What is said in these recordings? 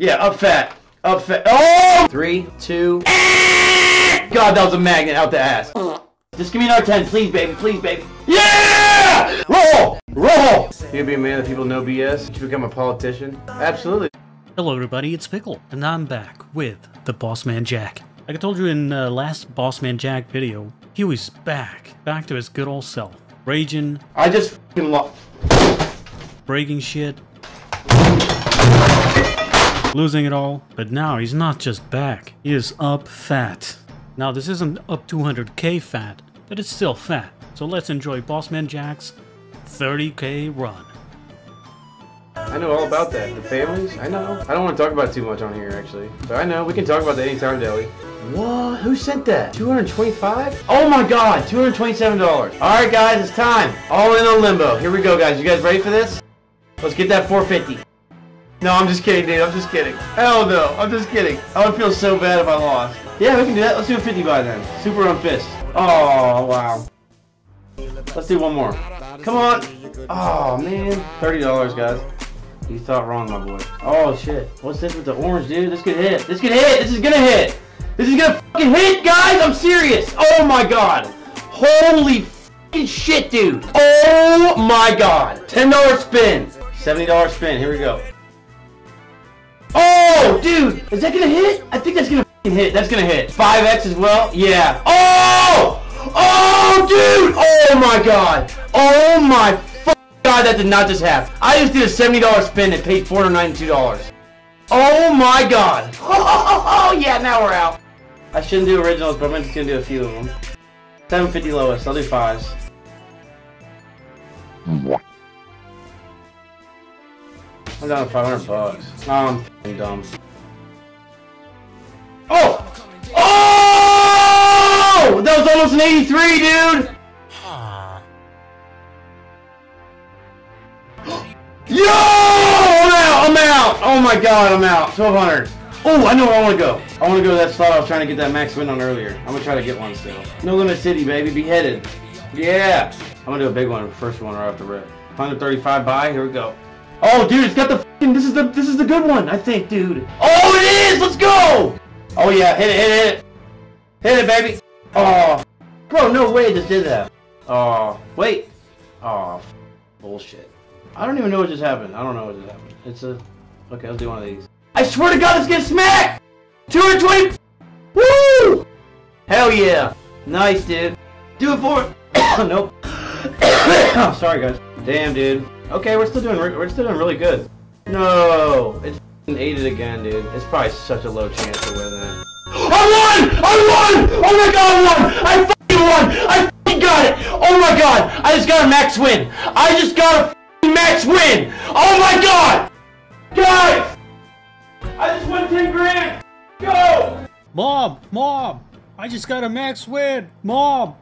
Yeah, up fat. Up fat. Oh! Three, two. God, that was a magnet out the ass. Just give me an R10, please, baby. Please, baby. Yeah! Roll! Roll! You be a man that people know BS? You become a politician? Absolutely. Hello everybody, it's Pickle, and I'm back with the Bossman Jack. Like I told you in uh, last Bossman Jack video, Huey's back, back to his good old self. Raging, I just fucking lost. breaking shit, losing it all, but now he's not just back, he is up fat. Now this isn't up 200k fat, but it's still fat, so let's enjoy Bossman Jack's 30k run. I know all about that. The families? I know. I don't want to talk about it too much on here, actually. But I know. We can talk about that anytime, Deli. What? Who sent that? 225? Oh my god, $227. Alright guys, it's time. All in on limbo. Here we go guys. You guys ready for this? Let's get that 450. No, I'm just kidding, dude. I'm just kidding. Hell no. I'm just kidding. I would feel so bad if I lost. Yeah, we can do that. Let's do a 50 by then. Super on fist. Oh, wow. Let's do one more. Come on. Oh, man. $30, guys. You thought wrong, my boy. Oh, shit. What's this with the orange, dude? This could hit. This could hit. This is gonna hit. This is gonna fucking hit, guys. I'm serious. Oh, my God. Holy shit, dude. Oh, my God. $10 spin. $70 spin. Here we go. Oh, dude. Is that gonna hit? I think that's gonna hit. That's gonna hit. 5X as well? Yeah. Oh! Oh, dude! Oh, my God. Oh, my God, that did not just happen. I just did a $70 spin and paid $492. Oh, my God. Oh, yeah, now we're out. I shouldn't do originals, but I'm just gonna do a few of them. 750 lowest. I'll do fives. Um, I'm down to 500 bucks. Oh, I'm f***ing dumb. Oh! Oh! That was almost an 83, dude! Yo! I'm out! I'm out! Oh my god, I'm out. 1200. Oh, I know where I want to go. I want to go to that slot I was trying to get that max win on earlier. I'm gonna try to get one still. Nolimit City, baby. Beheaded. Yeah! I'm gonna do a big one. First one right off the rip. 135 buy. Here we go. Oh, dude, it's got the. This is the this is the good one, I think, dude. Oh, it is. Let's go. Oh yeah, hit it, hit it, hit it, hit it, baby. Oh, bro, no way, just did that. Oh, wait. Oh, bullshit. I don't even know what just happened. I don't know what just happened. It's a. Okay, let's do one of these. I swear to God, let's get smacked. 220. Woo! Hell yeah. Nice, dude. Do it for nope. Sorry, guys. Damn, dude. Okay, we're still doing we're still doing really good. No, it's it again, dude. It's probably such a low chance to win that. I won! I won! Oh my god, I won! I fucking won! I fucking got it! Oh my god! I just got a max win! I just got a max win! Oh my god! Guys! I just won 10 grand! Go! Mom! Mom! I just got a max win! Mom!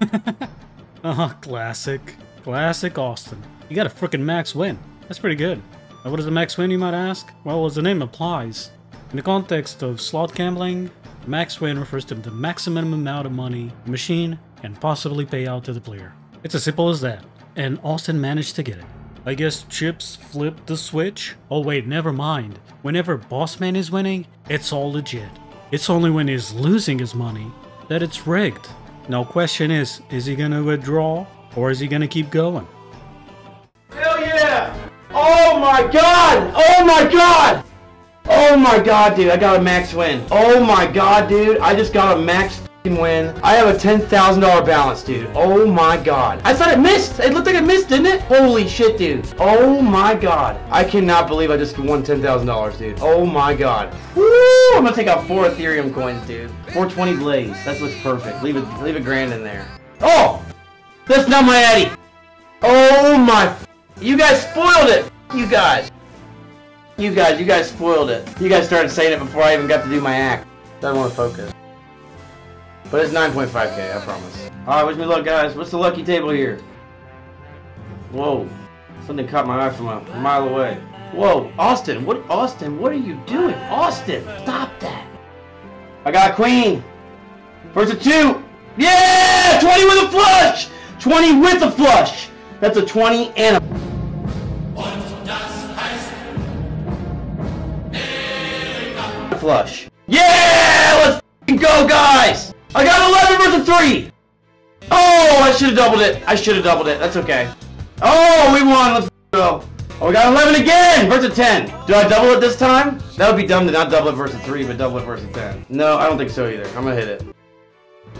uh-huh, classic. Classic Austin. You got a frickin' max win. That's pretty good. Now, what is a max win, you might ask? Well, as the name implies, in the context of slot gambling, max win refers to the maximum amount of money a machine can possibly pay out to the player. It's as simple as that. And Austin managed to get it. I guess Chips flipped the switch? Oh wait, never mind. Whenever Bossman is winning, it's all legit. It's only when he's losing his money that it's rigged. Now question is, is he gonna withdraw or is he gonna keep going? Oh my god! Oh my god! Oh my god, dude, I got a max win. Oh my god, dude, I just got a max win. I have a $10,000 balance, dude. Oh my god. I thought it missed. It looked like it missed, didn't it? Holy shit, dude. Oh my god. I cannot believe I just won $10,000, dude. Oh my god. Woo! I'm gonna take out four Ethereum coins, dude. 420 Blaze. That looks perfect. Leave it, leave a grand in there. Oh! That's not my Addy. Oh my you guys spoiled it! You guys. You guys, you guys spoiled it. You guys started saying it before I even got to do my act. Doesn't want to focus. But it's 9.5k, I promise. Alright, wish me luck, guys. What's the lucky table here? Whoa. Something caught my eye from a mile away. Whoa, Austin, what, Austin, what are you doing? Austin, stop that. I got a queen. First a two. Yeah! 20 with a flush! 20 with a flush! That's a 20 and a flush. Yeah! Let's go, guys! I got 11 versus 3! Oh, I should have doubled it. I should have doubled it. That's okay. Oh, we won. Let's go. Oh, we got 11 again versus 10. Do I double it this time? That would be dumb to not double it versus 3, but double it versus 10. No, I don't think so either. I'm gonna hit it.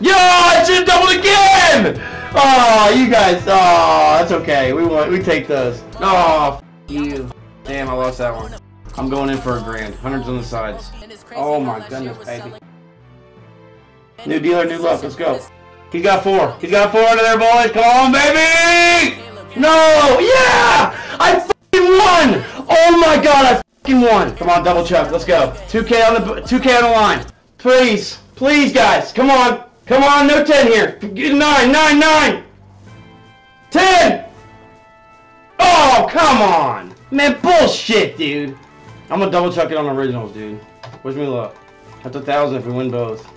Yo, I should have doubled again! Oh, you guys. Oh, that's okay. We won. We take those. Oh, you. Damn, I lost that one. I'm going in for a grand. Hundreds on the sides. Oh my goodness, baby. New dealer, new luck. Let's go. He's got four. He's got four under there, boys. Come on, baby! No! Yeah! I fucking won! Oh my god, I fucking won! Come on, double chuck. Let's go. 2K on the 2K on the line. Please. Please, guys. Come on. Come on, no 10 here. 9, 9, 9! 10! Oh, come on! Man, bullshit, dude. I'm gonna double chuck it on originals, dude. Wish me luck. That's a thousand if we win both.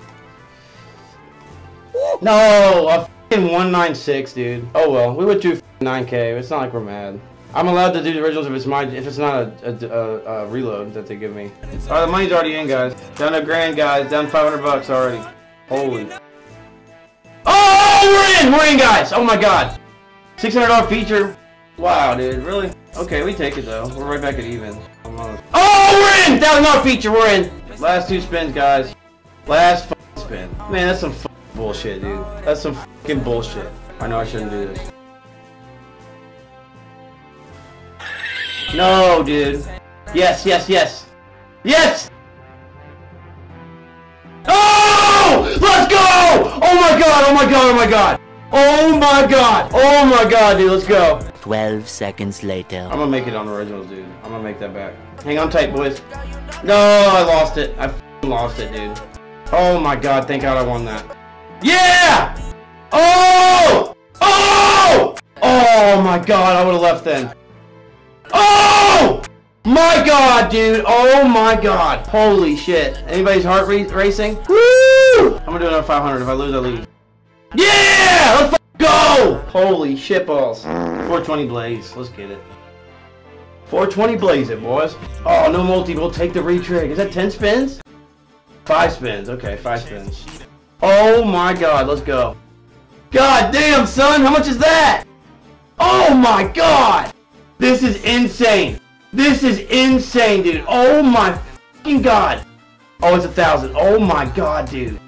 No, a fucking 196, dude. Oh well, we would do 9k. It's not like we're mad. I'm allowed to do the originals if it's my if it's not a, a, a, a reload that they give me. Alright, the money's already in, guys. Down a grand, guys. Down 500 bucks already. Holy. Oh, we're in! We're in, guys! Oh my god. $600 feature. Wow, dude. Really? Okay, we take it though. We're right back at even. Oh, we're in! $1,000 feature. We're in. Last two spins, guys. Last spin. Man, that's some bullshit, dude. That's some fucking bullshit. I know I shouldn't do this. No, dude. Yes, yes, yes. Yes! Oh! Let's go! Oh my god, oh my god, oh my god! Oh my god! Oh my god, dude, let's go. 12 seconds later. I'm gonna make it on originals, dude. I'm gonna make that back. Hang on tight, boys. No, I lost it. I lost it, dude. Oh my god, thank god I won that. Yeah! Oh! Oh! Oh my god, I would have left then. Oh! My god, dude. Oh my god. Holy shit. Anybody's heart racing? Woo! I'm gonna do another 500. If I lose, I leave. Yeah! Let's go! Holy shit balls. 420 blaze. Let's get it. 420 blaze it, boys. Oh, no multi. We'll take the retrig. Is that 10 spins? 5 spins. Okay, 5 spins. Oh my god, let's go. God damn, son, how much is that? Oh my god! This is insane. This is insane, dude. Oh my fucking god. Oh, it's a thousand. Oh my god, dude.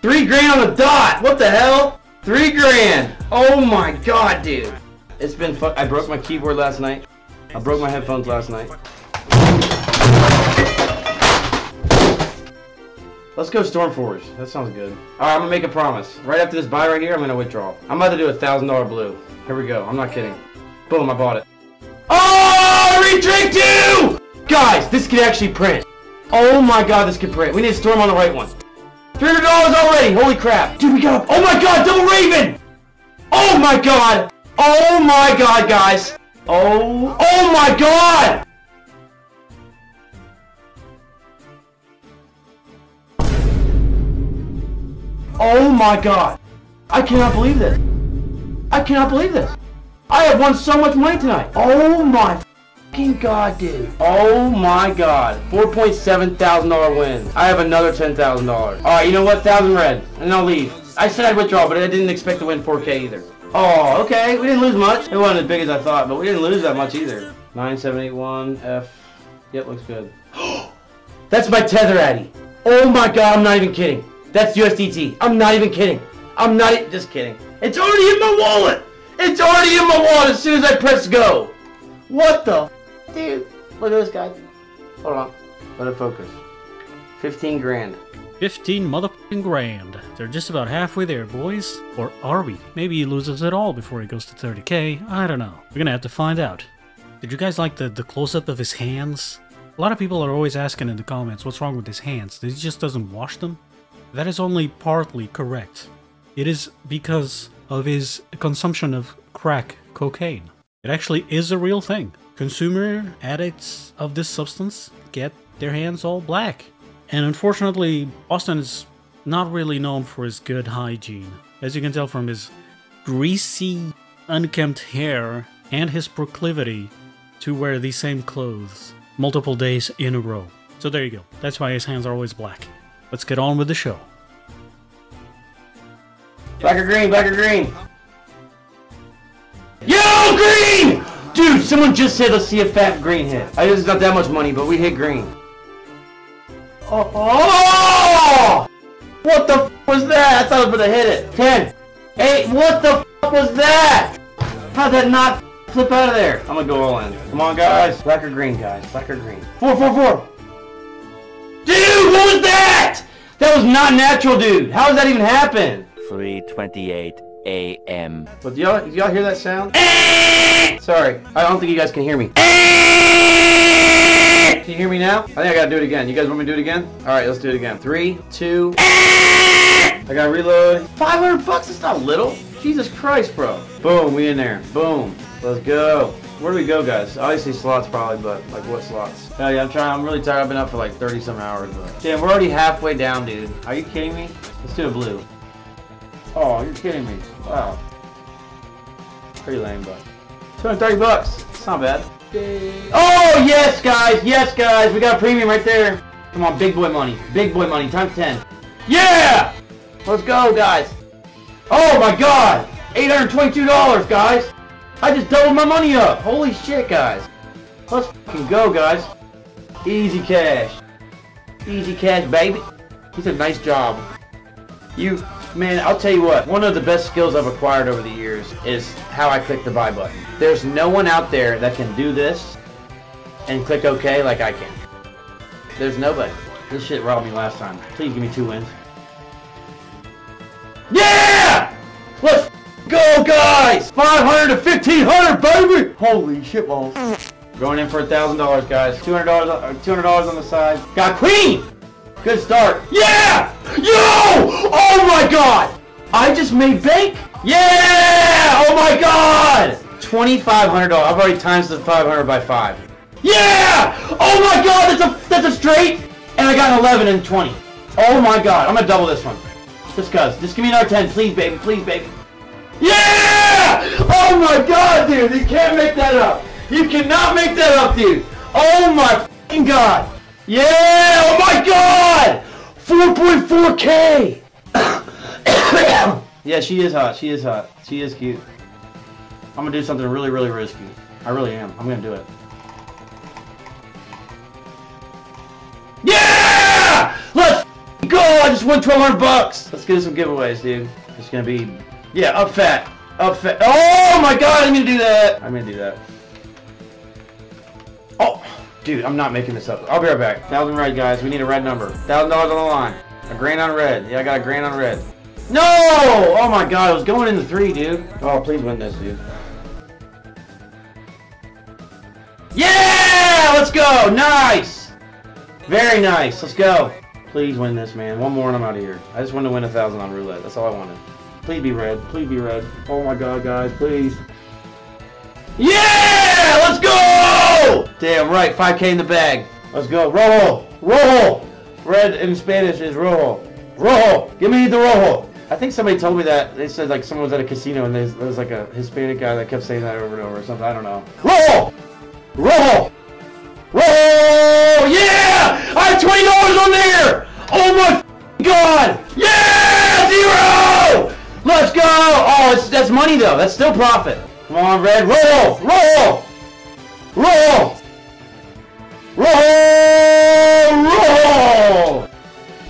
Three grand on the dot. What the hell? Three grand. Oh my god, dude. It's been fun. I broke my keyboard last night. I broke my headphones last night. Let's go Storm Forge. That sounds good. Alright, I'm gonna make a promise. Right after this buy right here, I'm gonna withdraw. I'm about to do a thousand dollar blue. Here we go. I'm not kidding. Boom, I bought it. Oh, retrig two! Guys, this could actually print. Oh my god, this could print. We need a storm on the right one. $300 already! Holy crap! Dude, we got Oh my god, double raven! Oh my god! Oh my god, guys! Oh, oh my god! Oh my god! I cannot believe this! I cannot believe this! I have won so much money tonight! Oh my fucking god, dude! Oh my god! $4.7 thousand win. I have another $10,000. Alright, you know what? Thousand red. And I'll leave. I said I'd withdraw, but I didn't expect to win 4K either. Oh, okay. We didn't lose much. It wasn't as big as I thought, but we didn't lose that much either. 9781 F. Yep, looks good. That's my tether addy. Oh my god, I'm not even kidding. That's USDT. I'm not even kidding. I'm not just kidding. It's already in my wallet. It's already in my wallet as soon as I press go. What the dude? Look at this guy. Hold on. Let it focus. 15 grand. 15 motherfucking grand. They're just about halfway there, boys. Or are we? Maybe he loses it all before he goes to 30k. I don't know. We're gonna have to find out. Did you guys like the, the close-up of his hands? A lot of people are always asking in the comments what's wrong with his hands. He just doesn't wash them? That is only partly correct. It is because of his consumption of crack cocaine. It actually is a real thing. Consumer addicts of this substance get their hands all black. And unfortunately, Austin is not really known for his good hygiene. As you can tell from his greasy, unkempt hair and his proclivity to wear the same clothes multiple days in a row. So there you go. That's why his hands are always black. Let's get on with the show. Black or green, black or green. Green! Dude, someone just said let's see a fat green hit. I know it's not that much money, but we hit green. Oh! oh! What the f was that? I thought I was gonna hit it. 10, 8, what the f was that? How'd that not flip out of there? I'm gonna go all in. Come on, guys. Black or green, guys. Black or green. 4, 4, 4. Dude, what was that? That was not natural, dude. How does that even happen? 3:28 a.m. But do y'all, y'all hear that sound? Sorry, I don't think you guys can hear me. Can you hear me now? I think I gotta do it again. You guys want me to do it again? Alright, let's do it again. Three, two. I gotta reload. 500 bucks, It's not little. Jesus Christ, bro. Boom, we in there. Boom. Let's go. Where do we go, guys? Obviously slots probably, but like what slots? Hell yeah, I'm trying. I'm really tired. I've been up for like 30 some hours. But damn, we're already halfway down, dude. Are you kidding me? Let's do a blue. Oh, you're kidding me. Wow. Pretty lame, but 230 bucks. It's not bad. Oh yes, guys. Yes, guys. We got a premium right there. Come on, big boy money. Big boy money. Times 10. Yeah! Let's go, guys. Oh my God! $822, guys. I just doubled my money up. Holy shit, guys. Let's fucking go, guys. Easy cash. Easy cash, baby. He said, nice job. You, man, I'll tell you what. One of the best skills I've acquired over the years is how I click the buy button. There's no one out there that can do this and click OK like I can. There's nobody. This shit robbed me last time. Please give me two wins. Yeah! Let's go, guys! 500 to 1500, baby! Holy shit balls. Going in for a thousand dollars, guys. $200, uh, $200 on the side. Got queen! Good start. Yeah! Yo! Oh my god! I just made bank? Yeah! Oh my god! $2,500. I've already times the 500 by 5. Yeah! Oh my god, that's a that's a straight! And I got an 11 and 20. Oh my god, I'm gonna double this one. Just cuz. Just give me another 10, please, baby. Please, baby. Yeah! Oh my god, dude! You can't make that up! You cannot make that up, dude! Oh my god! Yeah! Oh my god! 4.4k! yeah, she is hot. She is hot. She is cute. I'm gonna do something really, really risky. I really am. I'm gonna do it. Yeah! Let's go! I just won 1200 bucks. Let's get some giveaways, dude. It's gonna be, yeah, up fat, up fat. Oh my god! I'm gonna do that. I'm gonna do that. Dude, I'm not making this up. I'll be right back. Thousand red, guys. We need a red number. Thousand dollars on the line. A grand on red. Yeah, I got a grand on red. No! Oh my god, I was going in the three, dude. Oh, please win this, dude. Yeah! Let's go! Nice! Very nice. Let's go. Please win this, man. One more and I'm out of here. I just wanted to win a thousand on roulette. That's all I wanted. Please be red. Please be red. Oh my god, guys. Please. Yeah! Let's go! Damn right. 5k in the bag. Let's go. Rojo! Rojo! Red in Spanish is rojo. Rojo! Give me the rojo! I think somebody told me that. They said like someone was at a casino and there's- there was like a Hispanic guy that kept saying that over and over or something. I don't know. Rojo! Rojo! Roll! Yeah! I have twenty dollars on there! Oh my god! Yeah! Zero! Let's go! Oh, that's money though. That's still profit. Come on, red. Roll! Roll! Roll! Roll! Roll!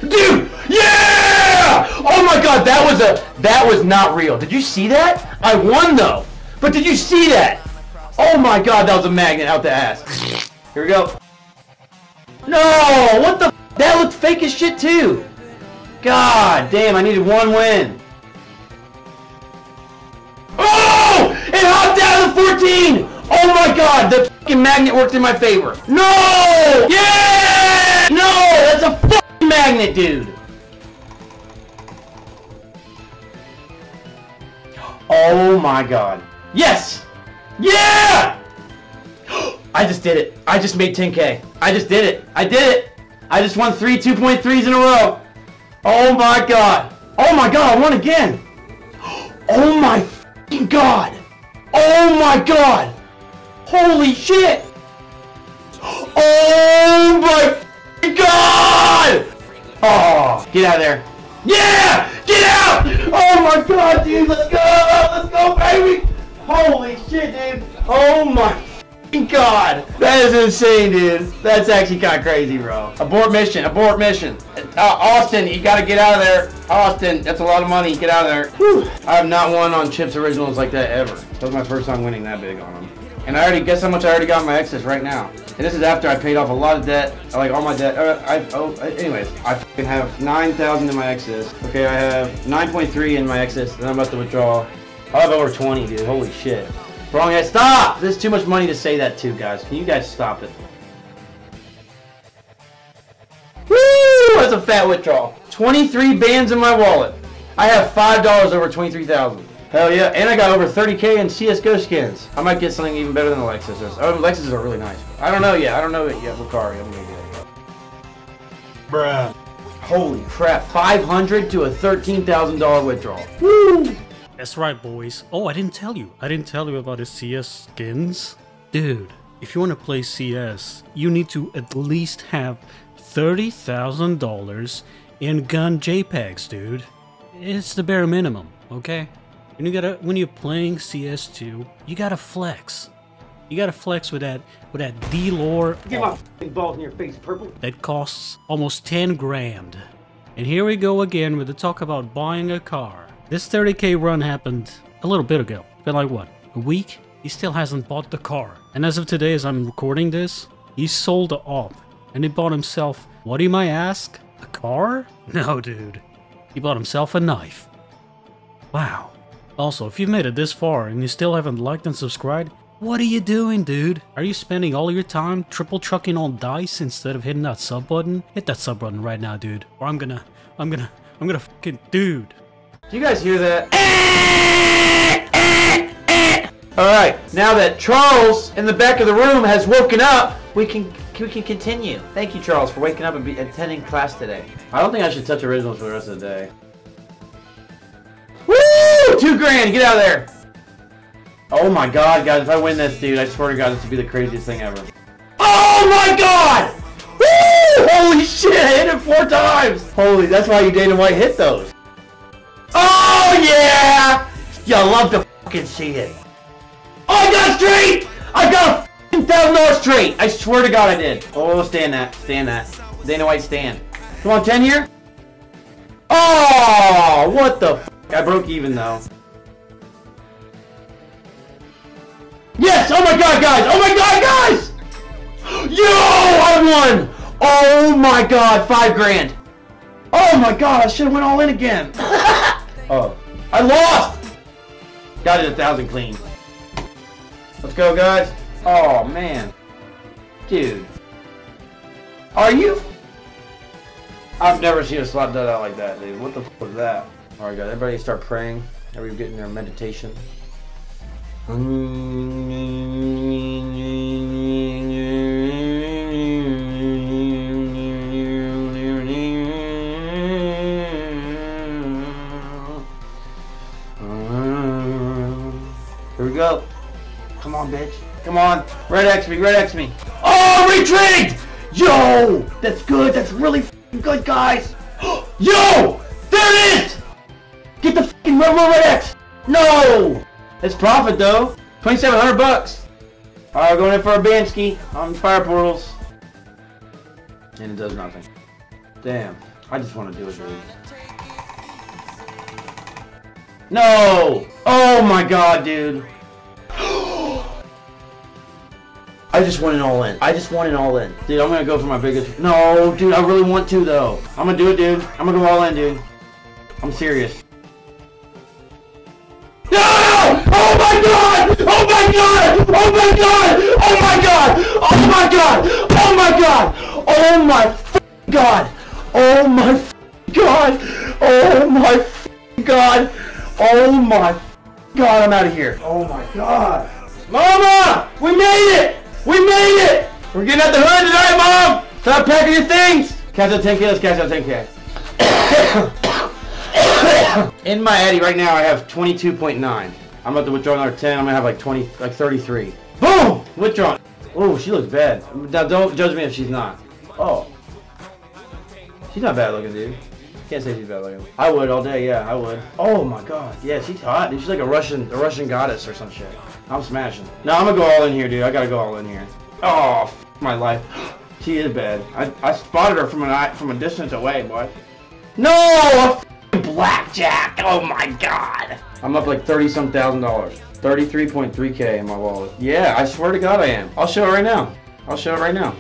Dude! Yeah! Oh my god, that was a that was not real. Did you see that? I won though. But did you see that? Oh my god, that was a magnet out the ass. Here we go. No! What the? That looked fake as shit too. God damn! I needed one win. Oh! It hopped out of the 14. Oh my god! The fucking magnet worked in my favor. No! Yeah! No! That's a fucking magnet, dude. Oh my god. Yes! Yeah! I just did it. I just made 10k. I just did it. I did it. I just won three 2.3s in a row. Oh my god. Oh my god, I won again. Oh my god. Oh my god. Holy shit. Oh my god! Oh, get out of there. Yeah! Get out! Oh my god, dude, let's go! Let's go, baby! Holy shit, dude! Oh my god! That is insane, dude. That's actually kind of crazy, bro. Abort mission, abort mission. Uh, Austin, you gotta get out of there. Austin, that's a lot of money. Get out of there. Whew. I have not won on Chips Originals like that ever. That was my first time winning that big on them. And I already, guess how much I already got my excess right now. And this is after I paid off a lot of debt, like all my debt. Uh, I, oh, anyways, I fucking have 9,000 in my excess. Okay, I have 9.3 in my excess, and I'm about to withdraw. I'll have over 20, dude. Holy shit. Wrong head. Stop! This is too much money to say that to, guys. Can you guys stop it? Woo! That's a fat withdrawal. 23 bands in my wallet. I have $5 over 23,000. Hell yeah, and I got over 30k in CSGO skins. I might get something even better than the Lexuses. Oh, Lexuses are really nice. I don't know yet. I don't know it yet. Lucari, I'm gonna get it. Bruh. Holy crap, 500 to a $13,000 withdrawal. Woo! That's right, boys. Oh, I didn't tell you. I didn't tell you about the CS skins. Dude, if you want to play CS, you need to at least have $30,000 in gun JPEGs, dude. It's the bare minimum, okay? And you gotta, when you're playing CS2, you gotta flex. You gotta flex with that, with that D-Lore Get my balls in your face, purple. that costs almost 10 grand. And here we go again with the talk about buying a car. This 30k run happened a little bit ago. It's been like what, a week? He still hasn't bought the car. And as of today, as I'm recording this, he sold the op. And he bought himself, what do you might ask? A car? No, dude. He bought himself a knife. Wow. Also, if you've made it this far and you still haven't liked and subscribed, what are you doing, dude? Are you spending all your time triple chucking on dice instead of hitting that sub button? Hit that sub button right now, dude. Or I'm gonna, I'm gonna, I'm gonna fucking, dude. Do you guys hear that? Alright, now that Charles in the back of the room has woken up, we can we can continue. Thank you, Charles, for waking up and be attending class today. I don't think I should touch originals for the rest of the day. Two grand, get out of there! Oh my god, guys, if I win this, dude, I swear to god, this would be the craziest thing ever. Oh my god! Woo! Holy shit, I hit it four times! Holy, that's why you Dana White hit those. Oh yeah! You love to fucking see it. Oh, I got a straight! I got a thousand dollar straight! I swear to God I did. Oh, stand that, stand that. Dana White stand. Come on, 10 here? Oh, what the I broke even though. Yes! Oh my god, guys! Oh my god, guys! Yo! I won! Oh my god, five grand. Oh my god, I should have went all in again. oh. I lost! Got it a thousand clean. Let's go, guys. Oh, man. Dude. Are you... I've never seen a slot done out like that, dude. What the f was that? Alright, guys. Everybody start praying. Everybody get in their meditation. Here we go. Come on, bitch. Come on. Red X me, red X me. Oh, retreat! Yo! That's good. That's really good, guys. Yo! There it is! Get the fucking red X! No! It's profit, though. 2700 bucks. Alright, going in for a Bansky on fire portals. And it does nothing. Damn. I just want to do it, dude. No! Oh my god, dude. I just want it all in. I just want it all in. Dude, I'm gonna go for my biggest... No, dude, I really want to, though. I'm gonna do it, dude. I'm gonna go all in, dude. I'm serious. No! Oh my god! Oh my god! Oh my god! Oh my god! Oh my god! Oh my god! Oh my god! Oh my god! Oh my god! Oh my god! I'm out of here. Oh my god! Mama! We made it! We made it! We're getting out the hood tonight, Mom! Stop packing your things! Cash out 10k, let's cash out 10k. In my Addy right now, I have 22.9. I'm about to withdraw another 10. I'm gonna have like 20, like 33. Boom! Withdrawn. Oh, she looks bad. Now don't judge me if she's not. Oh. She's not bad looking, dude. Can't say she's bad looking. I would all day, yeah, I would. Oh my god, yeah, she's hot. Dude. She's like a Russian, a Russian goddess or some shit. I'm smashing. No, I'm gonna go all in here, dude. I gotta go all in here. Oh, my life. She is bad. I, I spotted her from an eye, from a distance away, boy. No, blackjack. Oh my god. I'm up like thirty some thousand dollars. Thirty-three point three k in my wallet. Yeah, I swear to God, I am. I'll show it right now. I'll show it right now.